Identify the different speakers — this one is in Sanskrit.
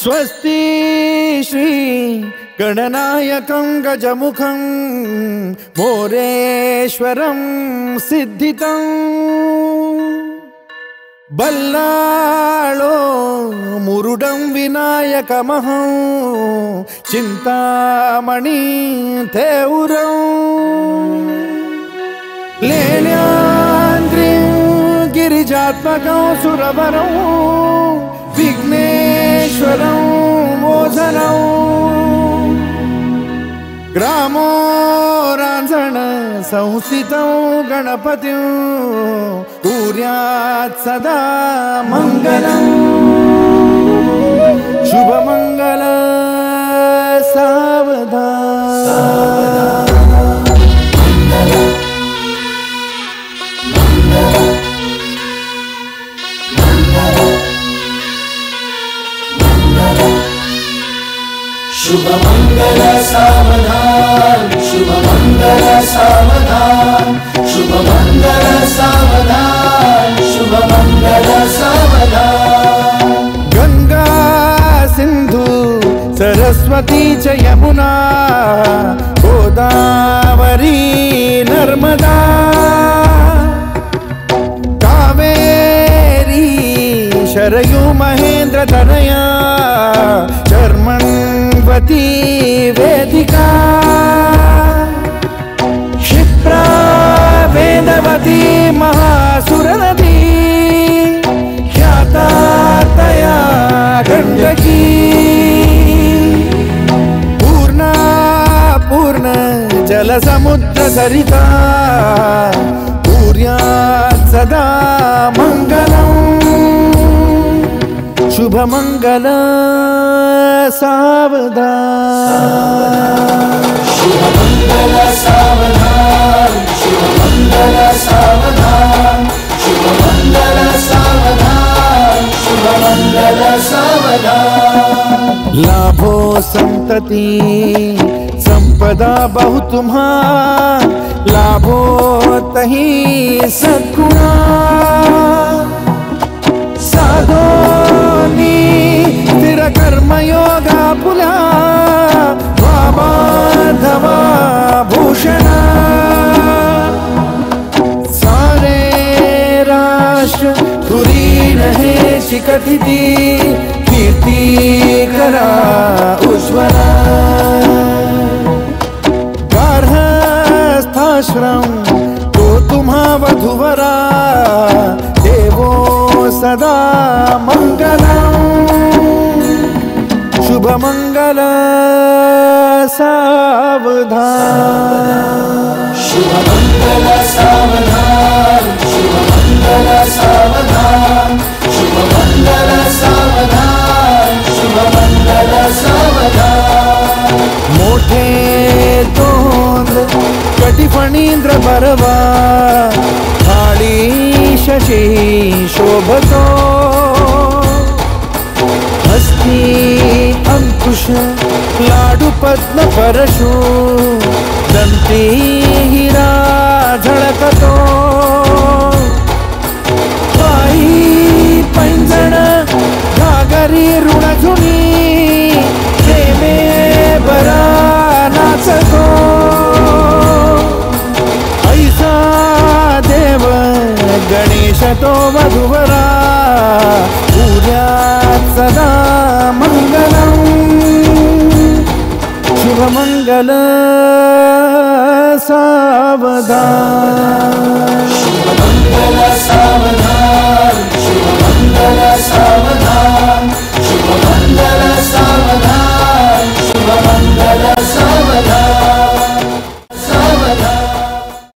Speaker 1: स्वस्ति श्री गणनायकं गजमुखं मोरेश्वरं सिद्धितम् बल्लाळो मुरुडं विनायकमहं चिन्तामणि थेउरं लेण्यान्द्रिं गिरिजात्मकं सुरवरं ग्रामो राञ्जण संस्थितौ गणपतिं कुर्यात् सदा मङ्गलम् शुभमङ्गल सावधान
Speaker 2: शुभमङ्गल सावधान शुभमङ्गल सावधान
Speaker 1: गङ्गा सिन्धु सरस्वती च यमुना गोदावरी नर्मदा। कावेरी शरयु महेन्द्रतनया शर्मण्वती वेदिका। क्षिप्रा वेदवती महासुरनदी। ख्याता तया गण्डकी। पूर्णा पूर्ण जलसमुद्रसरिता कुर्यात् सदा मङ्गलम् शुभमङ्गल सावधान
Speaker 2: शिव मंगल सावधान शिव मंगल सावधान। शिव मंगल सावधान शिव मंगल सावधान
Speaker 1: लाभो संतति संपदा बहु तुम्हार लाभो तही सद्गुणा। शिखटी कीर्ति करा उज्वला गर्भस्थाश्रम तो तुम्हा वधुवरा, देवो सदा मंगल। शुभ
Speaker 2: मंगल सावधान। शुभ मंगला। सावधान
Speaker 1: मोठे तोंड कटिफणींद्र परवा थाळी शशी शोभतो. हस्ती अंकुश लाडू पद्म परशु. दंती हिरा झळकतो. पायी पैंजण घागरी ऋणझुनी शतो वधुवरा पूर्यात् सदा मङ्गलम् शुभमङ्गलदा शिव मङ्गल